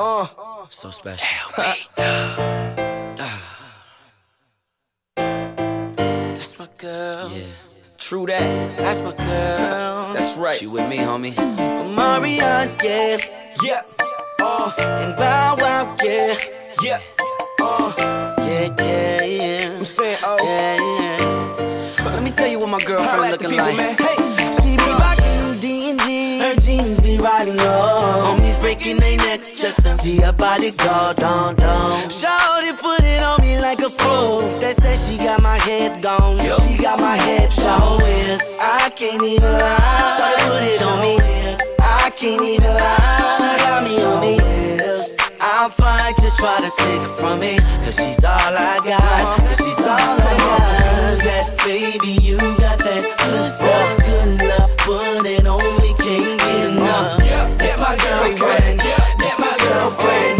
Uh, so special. That's my girl. Yeah. True that. That's my girl. That's right. She with me, homie. Marion, yeah. Yeah. Uh, and Bow Wow, yeah. Yeah. Uh, yeah, yeah, yeah. I'm saying, oh. Yeah, yeah. Let me tell you what my girlfriend like looking people, like. Man. Hey, she be rockin' D&G. Her jeans be riding low. Homies breaking neck just to see her body go down, down. Shawty put it on me like a pro. They say she got my head gone. She got my head so is. I can't even lie. Shawty put it on me. I can't even lie. She got me on me. I'll fight to try to take her from me. Cause she's all I got. Cause she's all I got. That baby, you got that good stuff. That's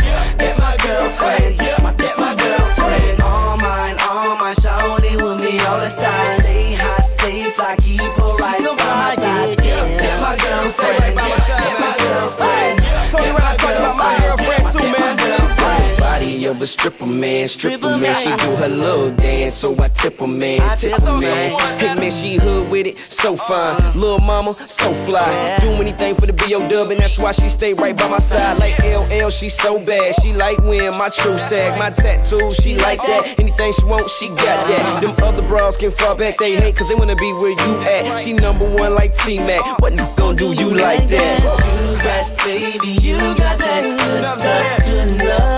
stripper man, stripper man. She do her little dance, so I tip her man, tip her man. Hey man, she hood with it, so fine. Uh. Little mama, so fly. Do anything for the B.O. dub, and that's why she stay right by my side. Like LL, she so bad. She like when my true sag, my tattoo, she like that. Oh. Anything she want, she got that. Uh. Them other bras can fall back, they hate, cause they wanna be where you at. She number one like T-Mac. Oh. What nigga gon' do you like that? You got, baby, you got that good stuff, good love.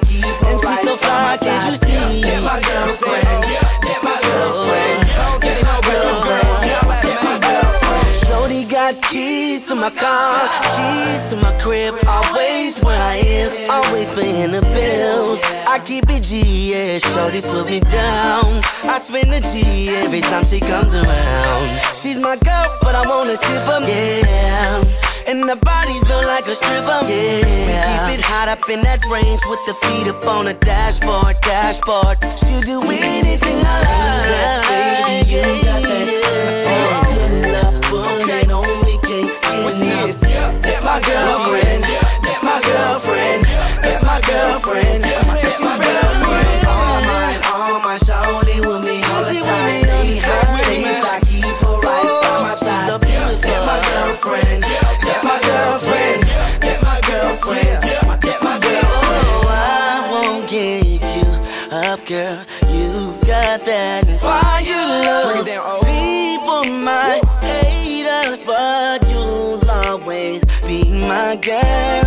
Keep her right so fly, can't you see? That's my girlfriend. That's my girlfriend. That's my girlfriend. That's my girlfriend. Shorty got keys to my car, keys to my crib, always where I is, always paying the bills. I keep it G, yeah, shorty put me down. I spend the G every time she comes around. She's my girl, but I wanna tip her, yeah. And the body's built like a stripper, yeah. We keep it hot up in that range with the feet up on the dashboard, dashboard. She'll do anything I like, baby. Yeah, you got that. Good love, it on me, can't enough. That's my girlfriend. Girl. You got that fire love. People might hate us, but you'll always be my girl.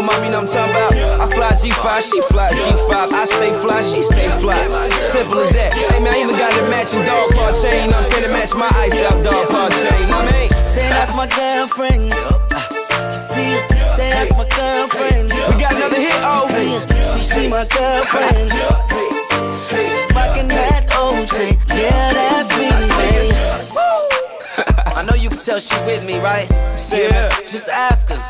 That's my little mommy, you know what I'm talking about? I fly G5, she fly G5. I stay fly, she stay fly. Simple as that. Hey man, I even got a matching dog paw chain, you know what I'm saying? To match my iced out dog paw chain, I mean? Say that's my girlfriend. See, say that's my girlfriend. We got another hit, oh. She, she my girlfriend. Rockin' that OJ, yeah, that's me. I know you can tell she with me, right? Yeah. Just ask her.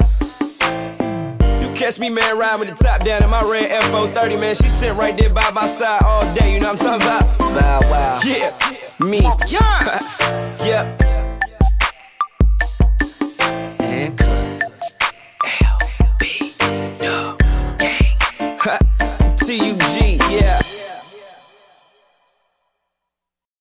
Catch me, man, riding with the top down in my red F430, man. She sit right there by my side all day, you know what I'm talking about? Bow wow. Yeah, me. yep.